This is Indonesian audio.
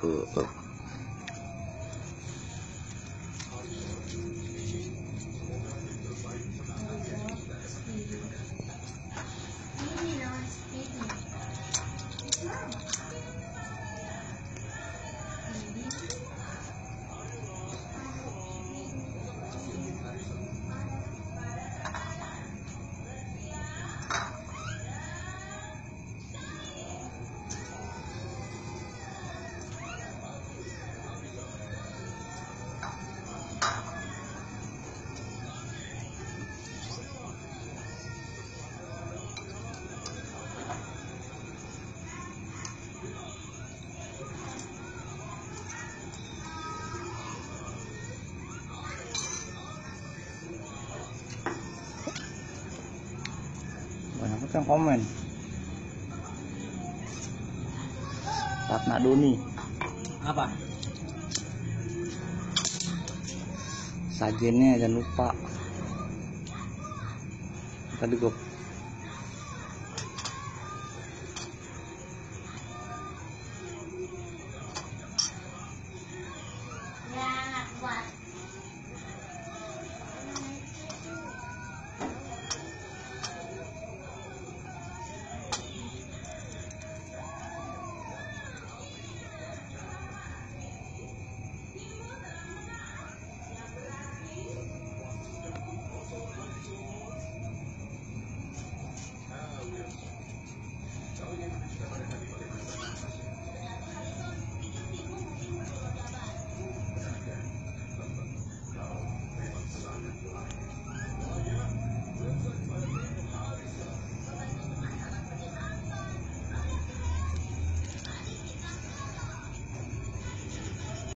Ke? Yang komen. Ratna Doni Apa? sajennya jangan lupa. Tadi gue